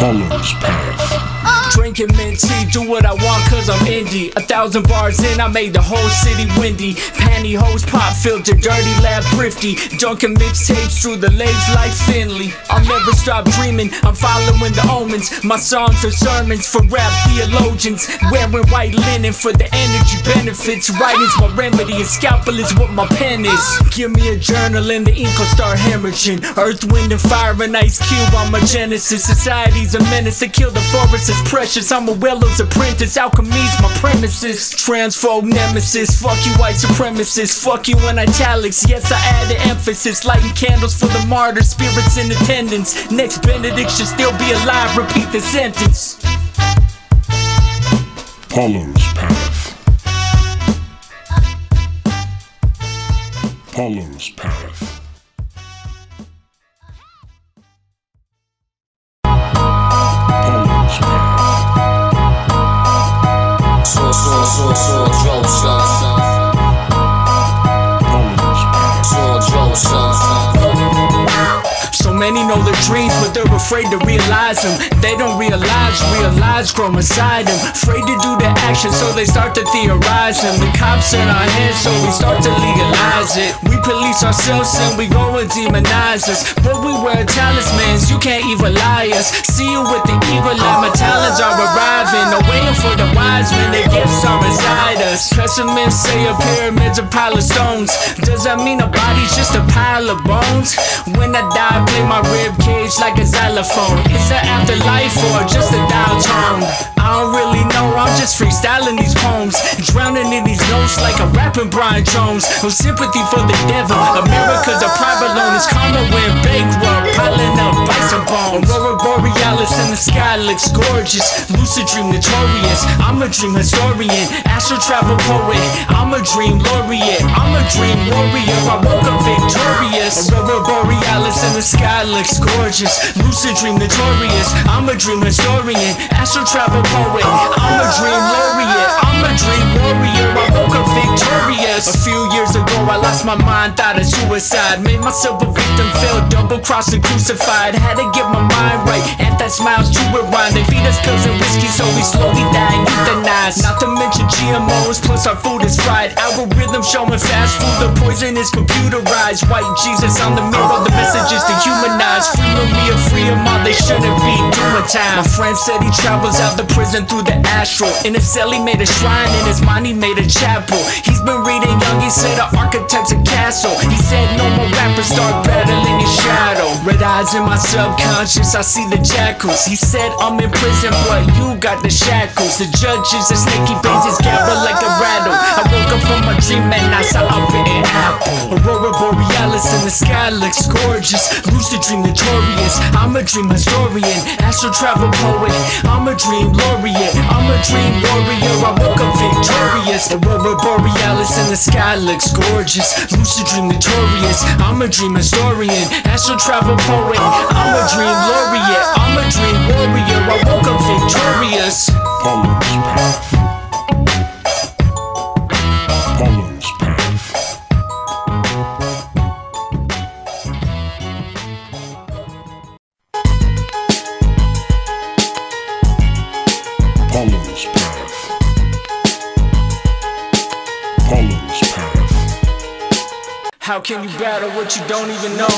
Apollo's path. Drinking mint tea, do what I want cause I'm indie. A thousand bars in, I made the whole city windy. Pantyhose, pop filter, dirty lab thrifty. Dunking mixtapes through the legs like Finley. I'll never stop dreaming, I'm following the omens. My songs are sermons for rap theologians. Wearing white linen for the energy benefits. Writing's my remedy, and scalpel is what my pen is. Give me a journal and the ink will start hemorrhaging. Earth, wind, and fire, and ice cube on my genesis. Society's a menace to kill the forest is precious. I'm a Willow's apprentice, alchemy's my premises. Transphobe nemesis, fuck you white supremacists. Fuck you in italics, yes I added emphasis. Lighting candles for the martyrs, spirits in attendance. Nex Benedict should still be alive, repeat the sentence. Apollo's path. Apollo's path. Many know their dreams, but they're afraid to realize them. They don't realize, realize grow inside them. Afraid to do the action, so they start to theorize them. The cops in our heads, so we start to legalize it. We police ourselves and we go and demonize us. But we wear talismans, you can't even lie us. See you with the evil eye, my talents are arriving. No waiting for the wise men, their gifts are inside us. Pessimists say a pyramid's a pile of stones. Does that mean a body's just a pile of bones? When I die, play my rib cage like a xylophone. Is that afterlife or just a dial tone? I don't really know, I'm just freestyling these poems. Drowning in these notes like a rapping Brian Jones. No sympathy for the devil. America's a private loan, it's karma when bankrupt. Piling up bison bones. Aurora Borealis in the sky looks gorgeous. Lucid dream notorious. I'm a dream historian. Astral travel poet. I'm a dream laureate. I'm a dream warrior. I woke up victorious. Aurora Borealis in the sky looks gorgeous. Lucid dream notorious. I'm a dream historian. Astral travel poet. I'm a dream laureate. I'm a dream warrior. I woke up victorious. A few years ago, I lost my mind, thought of suicide. Made myself a victim, fell double crossed and crucified. Had to get my mind right. Anti smiles to rewind. They feed us pills and whiskey, so we slowly die and euthanize. Not to mention GMOs, plus our food is fried. Algorithm showing fast food, the poison is computerized. White Jesus on the mirror, the message is to humanize. Free or free of all, they shouldn't be doing time. My friend said he travels out the prison through the astral. In a cell, he made a shrine, in his mind, he made a chapel. He's been reading Jung, he said the architect's a castle. He said no more rappers start battling your shadow. Red eyes in my subconscious, I see the jackals. He said I'm in prison, but you got the shackles. The judge is a snaky bangs his gavel like a rattle. I woke up from my dream and I saw a bitten apple. Aurora Borealis in the sky looks gorgeous. Lucid dream notorious. I'm a dream historian, astral travel poet. I'm a dream I'm a dream warrior. I woke up victorious. Aurora Borealis in the sky looks gorgeous. Lucid dream notorious. I'm a dream historian, astral travel poet. I'm a dream laureate. I'm a dream warrior. I woke up victorious. Can you battle what you don't even know?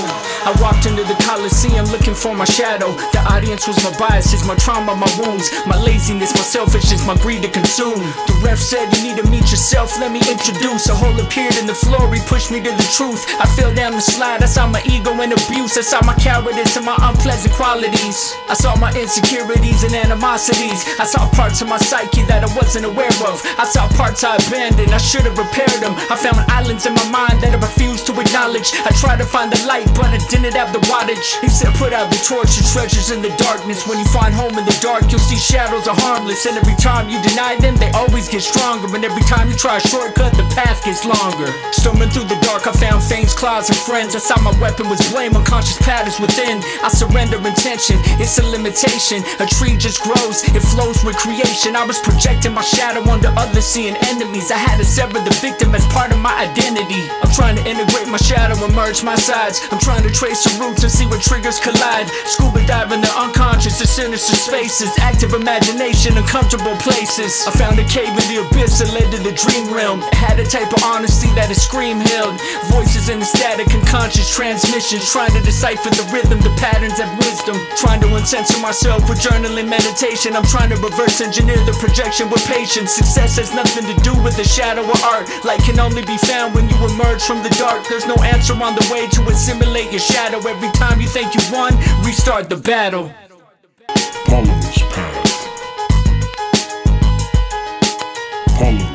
I walked into the Coliseum looking for my shadow. The audience was my biases, my trauma, my wounds, my laziness, my selfishness, my greed to consume. The ref said you need to meet yourself, let me introduce. A hole appeared in the floor, he pushed me to the truth. I fell down the slide, I saw my ego and abuse. I saw my cowardice and my unpleasant qualities. I saw my insecurities and animosities. I saw parts of my psyche that I wasn't aware of. I saw parts I abandoned, I should have repaired them. I found islands in my mind that I refused to acknowledge. I try to find the light, but I didn't have the wattage. He said, Put out the torch, your treasures in the darkness. When you find home in the dark, you'll see shadows are harmless. And every time you deny them, they always get stronger. And every time you try a shortcut, the path gets longer. Storming through the dark, I found fame's clouds and friends. I saw my weapon was blame, unconscious patterns within. I surrender intention, it's a limitation. A tree just grows, it flows with creation. I was projecting my shadow onto others, seeing enemies. I had to sever the victim as part of my identity. Trying to integrate my shadow and merge my sides. I'm trying to trace the roots and see where triggers collide. Scuba diving the unconscious to sinister spaces, active imagination, uncomfortable places. I found a cave in the abyss that led to the dream realm. Had a type of honesty that a scream held. Voices in the static, unconscious transmissions, trying to decipher the rhythm, the patterns of wisdom. Trying to uncensor myself with journaling meditation. I'm trying to reverse engineer the projection with patience. Success has nothing to do with the shadow of art. Light can only be found when you emerge from the dark. There's no answer on the way to assimilate your shadow. Every time you think you won, restart the battle. Paulo's path. Paulo's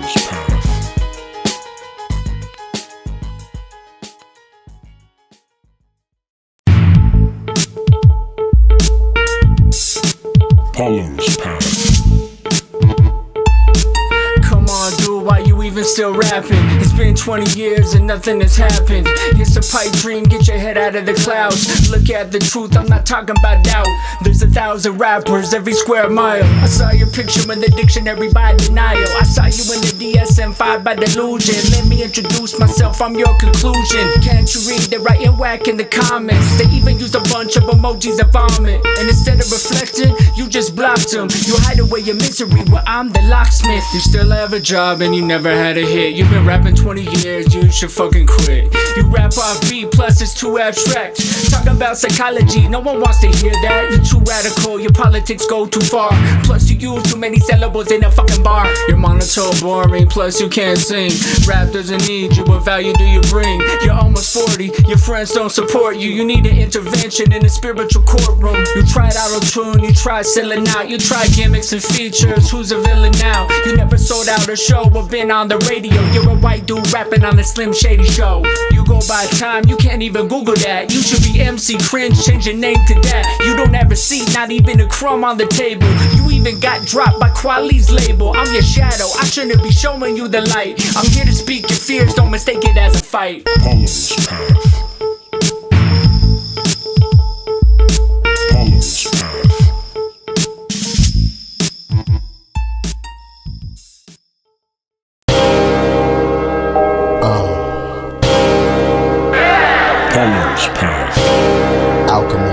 still rapping? It's been 20 years and nothing has happened. It's a pipe dream, get your head out of the clouds. Look at the truth, I'm not talking about doubt. There's a thousand rappers every square mile. I saw your picture in the dictionary by denial. I saw you in the DSM 5 by delusion. Let me introduce myself, I'm your conclusion. Can't you read? They're writing whack in the comments. They even use a bunch of emojis of vomit. And instead of reflecting, you just blocked them. You hide away your misery, well, I'm the locksmith. You still have a job and you never had a You've been rapping 20 years, you should fucking quit. You rap off beat, plus it's too abstract. Talk about psychology, no one wants to hear that. You're too radical, your politics go too far. Plus, you use too many syllables in a fucking bar. You're monotone, boring, plus you can't sing. Rap doesn't need you, what value do you bring? You're almost 40, your friends don't support you. You need an intervention in a spiritual courtroom. You tried auto tune, you tried selling out, you tried gimmicks and features. Who's a villain now? You never sold out a show or been on the radio. You're a white dude rapping on the Slim Shady show. You go by time, you can't even Google that. You should be MC Cringe, change your name to that. You don't ever see, not even a crumb on the table. You even got dropped by Kweli's label. I'm your shadow, I shouldn't be showing you the light. I'm here to speak your fears, don't mistake it as a fight. Paulo's path.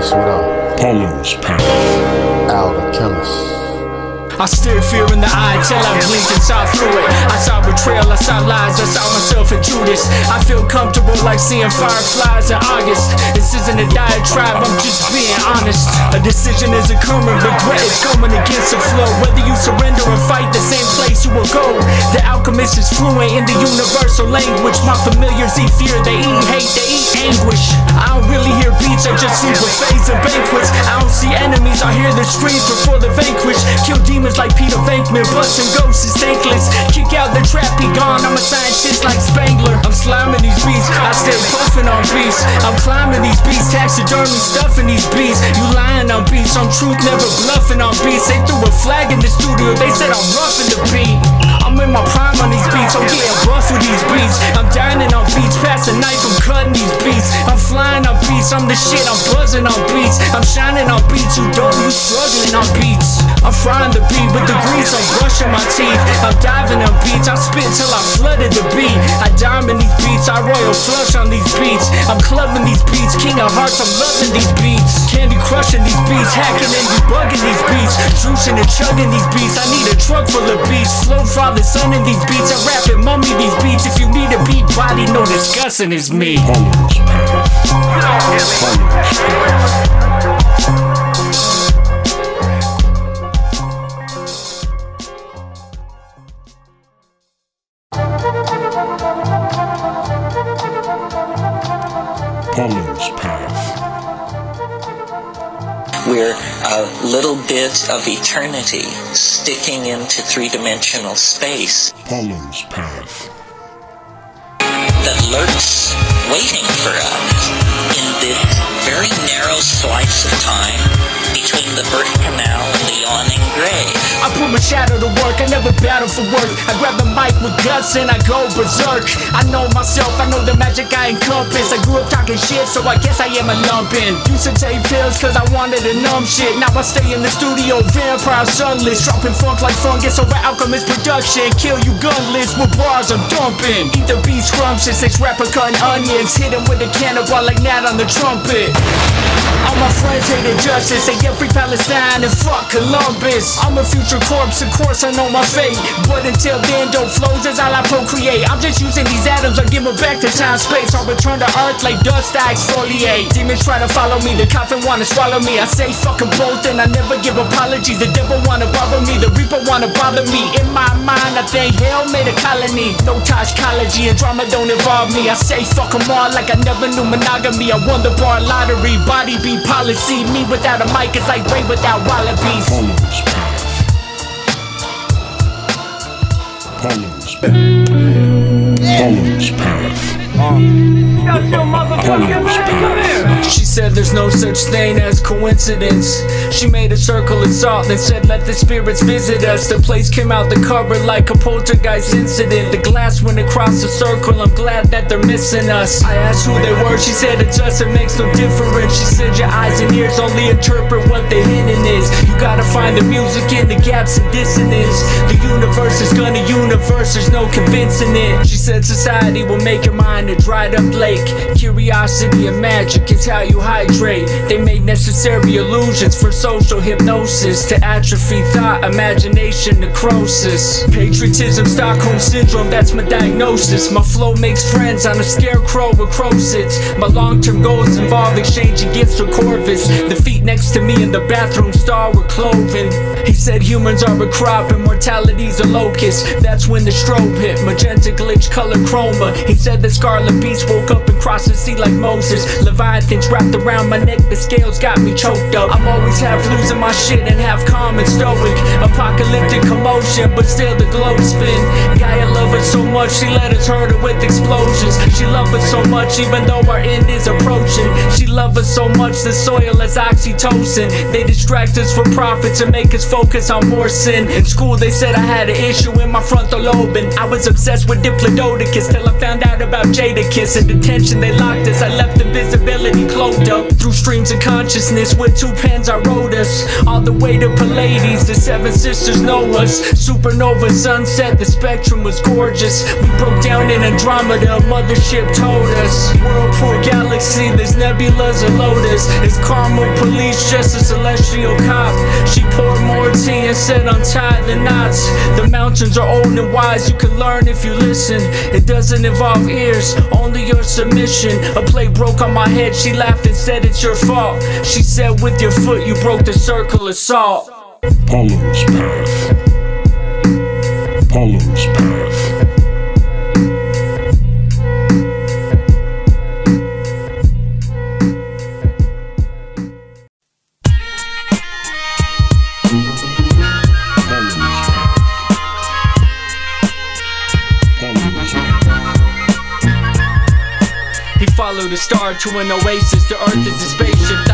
Alchemist, what up? Paulo's path. Al the chemist. I stared fear in the eye till I blinked and saw through it. I saw betrayal, I saw lies, I saw myself in Judas. I feel comfortable like seeing fireflies in August. This isn't a diatribe, I'm just being honest. A decision is a occurring, regret is going against the flow. Whether you surrender and fight, the same place you will go. The alchemist is fluent in the universal language. My familiars eat fear, they eat hate, they eat anguish. I don't really hear beats, I just see buffets and I hear the screams before the vanquish. Kill demons like Peter Venkman, busting ghosts is thankless. Kick out the trap, be gone. I'm a scientist like Spengler. I'm slamming these beats, I stay puffing on beats. I'm climbing these beats, taxidermy stuffing these beats. You lying on beats, on truth, never bluffing on beats. They threw a flag in the studio, they said I'm roughing the beat. I'm in my prime on these beats, I'm getting buff with these beats. I'm dining on beats, pass a knife, I'm cutting these beats. I'm flying on beats, I'm the shit, I'm buzzing on beats. I'm shining on beats, you don't, you struggling on beats. I'm frying the beat with the grease, I'm brushing my teeth. I'm diving on beats, I spit till I flooded the beat. I diamond these beats, I royal flush on these beats. I'm clubbing these beats, king of hearts, I'm loving these beats. Candy crushing these beats, hacking and debugging these beats. Juicing and chugging these beats, I need a truck full of beats. Slow father, son in these beats, I rap and mummy these beats. If you need a beat body, no discussing is me. Paulo's path. Paulo's path. We're a little bit of eternity sticking into three dimensional space Paulo's path. that lurks waiting for us in this very narrow slice of time between the birth canal and the yawning grave. I put I'm shadow to work, I never battle for work. I grab the mic with guts and I go berserk. I know myself, I know the magic I encompass. I grew up talking shit, so I guess I am a lumpin'. Used to take pills cause I wanted to numb shit. Now I stay in the studio, vampire sunless. Dropping funk like fungus over Alchemist production. Kill you gunless with bars I'm dumping. Eat the beat scrumptious, six rapper cutting onions. Hit him with a cannonball like Nat on the trumpet. All my friends hated justice, they get free Palestine and fuck Columbus. I'm a future corpse, of course I know my fate. But until then, dope flows is all I procreate. I'm just using these atoms, I give them back to time space. I'll return to earth like dust I exfoliate. Demons try to follow me, the coffin wanna swallow me. I say fucking both and I never give apologies. The devil wanna bother me, the reaper wanna bother me. In my mind, I think hell made a colony. No toxicology and drama don't involve me. I say fuck fuck 'em all like I never knew monogamy. I won the bar lottery, body be policy. Me without a mic is like Ray without Wallabees. Follow his path. Follow his path. Said there's no such thing as coincidence. She made a circle of salt and said let the spirits visit us. The place came out the cupboard like a poltergeist incident. The glass went across the circle. I'm glad that they're missing us. I asked who they were. She said it just it makes no difference. She said your eyes and ears only interpret what the hidden is. You gotta find the music in the gaps and dissonance. The universe is gonna universe. There's no convincing it. She said society will make your mind a dried up lake. Curiosity and magic is how you hydrate. They made necessary illusions for social hypnosis to atrophy thought, imagination, necrosis. Patriotism, Stockholm syndrome, that's my diagnosis. My flow makes friends on a scarecrow with crow sits. My long term goals involve exchanging gifts with Corvus. The feet next to me in the bathroom star with clothing. He said humans are a crop and mortality's a locust. That's when the strobe hit, magenta glitch, color chroma. He said the scarlet beast woke up and crossed the sea like Moses. Leviathans wrapped around my neck, the scales got me choked up. I'm always half losing my shit and half calm and stoic. Apocalyptic commotion, but still the globe spin. Gaia love us so much, she let us hurt her with explosions. She love us so much, even though our end is approaching. She love us so much, the soil is oxytocin. They distract us for profits and make us focus on more sin. In school, they said I had an issue in my frontal lobe, and I was obsessed with Diplodocus till I found out about Jadakiss. In detention, they locked us. I left invisibility cloaked up through streams of consciousness. With two pens, I wrote us all the way to Pleiades. The seven sisters know us. Supernova sunset, the spectrum was gorgeous. We broke down in Andromeda, mothership told us. Whirlpool galaxy, there's nebulas of lotus. It's caramel police, just a celestial cop. She poured more tea and said untie the knots. The mountains are old and wise, you can learn if you listen. It doesn't involve ears, only your submission. A plate broke on my head, she laughed and said it's your fault. She said with your foot you broke the circle of salt. His path. His path. Star to an oasis. The earth is a spaceship.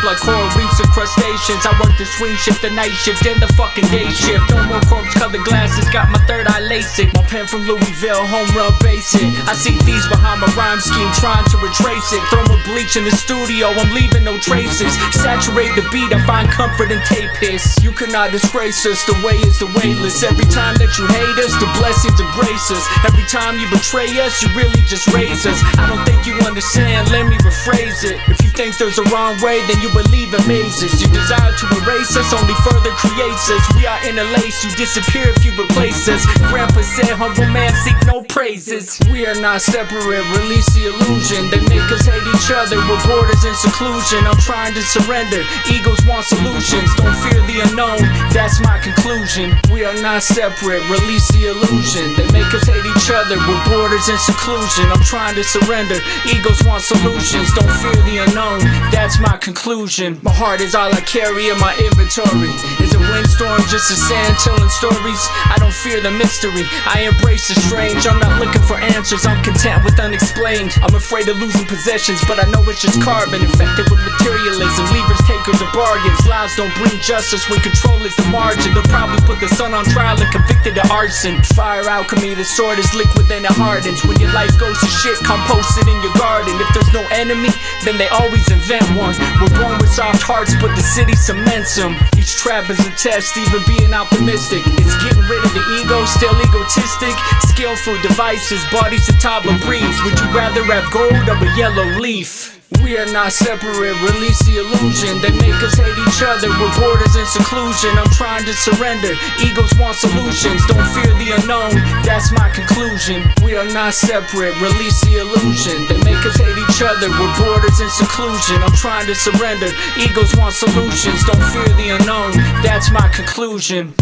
Deep like coral reefs and crustaceans. I work the swing shift, the night shift, and the fucking day shift. No more corpse colored glasses. Got my third eye LASIK. My pen from Louisville, home run basic. I see thieves behind my rhyme scheme, trying to retrace it. Throw my bleach in the studio. I'm leaving no traces. Saturate the beat. I find comfort in tape hiss. You cannot disgrace us. The way is the waitlist. Every time that you hate us, the blessings embrace us. Every time you betray us, you really just raise us. I don't think you understand, let me rephrase it. If you think there's a wrong way, then you believe in mazes. Your desire to erase us only further creates us. We are interlaced, you disappear if you replace us. Grandpa said, humble man seek no praises. We are not separate, release the illusion. They make us hate each other with borders and seclusion. I'm trying to surrender, egos want solutions. Don't fear the unknown, that's my conclusion. We are not separate, release the illusion. They make us hate each other with borders and seclusion. I'm trying to surrender, egos want solutions. Don't fear the unknown, that's my conclusion. My heart is all I carry in my inventory. Is a windstorm just a sand telling stories? I don't fear the mystery, I embrace the strange. I'm not looking for answers, I'm content with unexplained. I'm afraid of losing possessions, but I know it's just carbon infected with materialism. Levers, takers, and bargains. Lies don't bring justice when control is the margin. They'll probably put the sun on trial and convicted of arson. Fire alchemy, the sword is liquid, then it hardens. When your life goes to shit, compost it in your garden. If there's no enemy, then they always invent one. We're born with soft hearts, but the city cements them. Each trap is a test, even being optimistic. It's getting rid of the ego, still egotistic. Skillful devices, bodies to toddler breeze. Would you rather have gold or a yellow leaf? We are not separate, release the illusion They make us hate each other with borders and seclusion. I'm trying to surrender, egos want solutions. Don't fear the unknown, that's my conclusion. We are not separate, release the illusion They make us hate each other with borders and seclusion. I'm trying to surrender, egos want solutions. Don't fear the unknown, that's my conclusion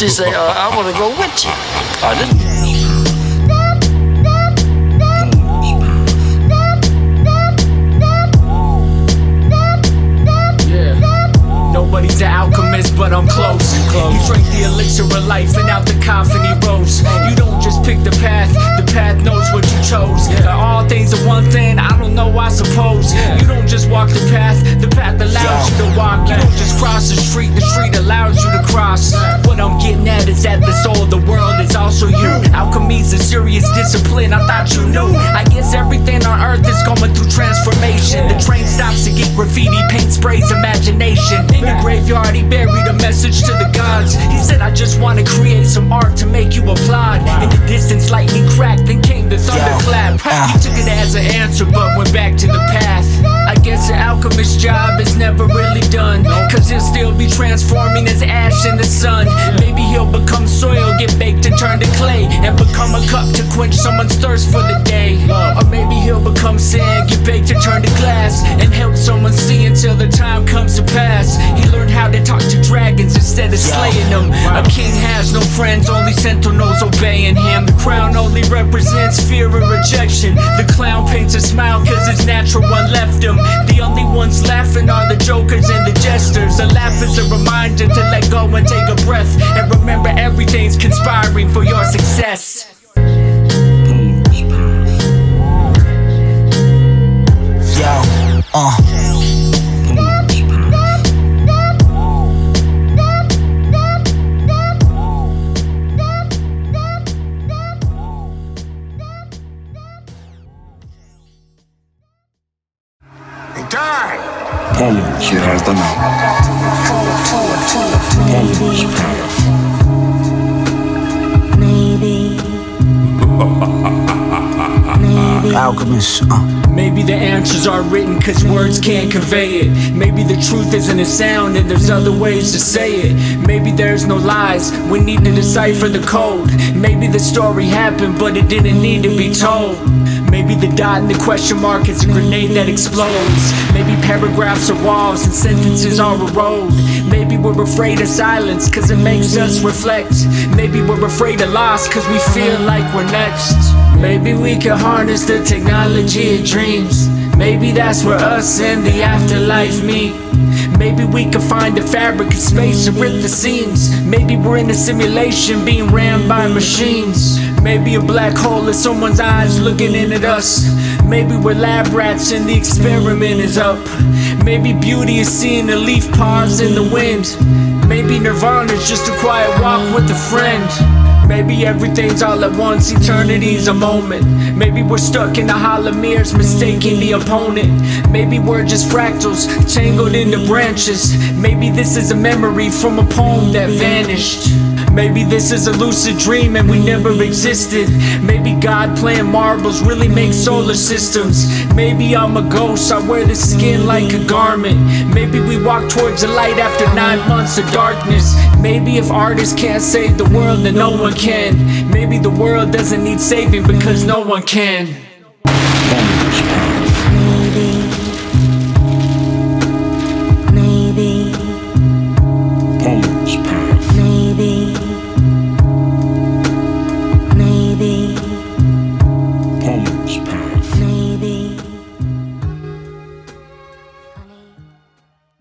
She said, uh, I wanna go with you. I didn't. Nobody's an alchemist, but I'm close. close. You drank the elixir of life and out the coffin he rose. You don't just pick the path, path knows what you chose. Are all things are one thing? I don't know, I suppose. You don't just walk the path, the path allows you to walk. You don't just cross the street, the street allows you to cross. What I'm getting at is that the soul of the world is also you. Alchemy's a serious discipline, I thought you knew. I guess everything on earth is going through transformation. The train stops to get graffiti, paint sprays, imagination. In the graveyard, he buried a message to the gods. He said, I just want to create some art to make you applaud. In the distance, lightning cracked, then came the thunderclap. He took it as an answer, but went back to the path. I guess an alchemist's job is never really done. Cause he'll still be transforming as ash in the sun. Clay. And become a cup to quench someone's thirst for the day. Or maybe he'll become sand, get baked and turn to glass. And help someone see until the time comes to pass. He learned how to talk to dragons instead of slaying them. A king has no friends, only sentinels obeying him. The crown only represents fear and rejection. The clown paints a smile cause his natural one left him. The only ones laughing are the jokers and the jesters. A laugh is a reminder to let go and take a breath. Conspiring for your success. Alchemist, uh. Maybe the answers aren't written cause words can't convey it. Maybe the truth isn't a sound and there's other ways to say it. Maybe there's no lies, we need to decipher the code. Maybe the story happened but it didn't need to be told. Maybe the dot and the question mark is a grenade that explodes. Maybe paragraphs are walls and sentences are a road. Maybe we're afraid of silence cause it makes us reflect. Maybe we're afraid of loss cause we feel like we're next. Maybe we could harness the technology of dreams. Maybe that's where us and the afterlife meet. Maybe we could find the fabric of space and rip the seams. Maybe we're in a simulation being ran by machines. Maybe a black hole is someone's eyes looking in at us. Maybe we're lab rats and the experiment is up. Maybe beauty is seeing a leaf pause in the wind. Maybe nirvana's just a quiet walk with a friend. Maybe everything's all at once, eternity's a moment. Maybe we're stuck in the hollow mirrors, mistaking the opponent. Maybe we're just fractals, tangled in the branches. Maybe this is a memory from a poem that vanished. Maybe this is a lucid dream and we never existed. Maybe God playing marbles really makes solar systems. Maybe I'm a ghost, I wear the skin like a garment. Maybe we walk towards the light after nine months of darkness. Maybe if artists can't save the world, then no one can. Maybe the world doesn't need saving because no one can.